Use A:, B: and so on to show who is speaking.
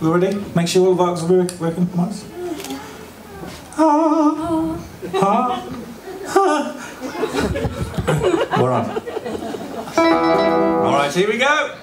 A: We ready? Make sure all the vocals are working, Max. Ah, ah, ah. We're on. All right, here we go.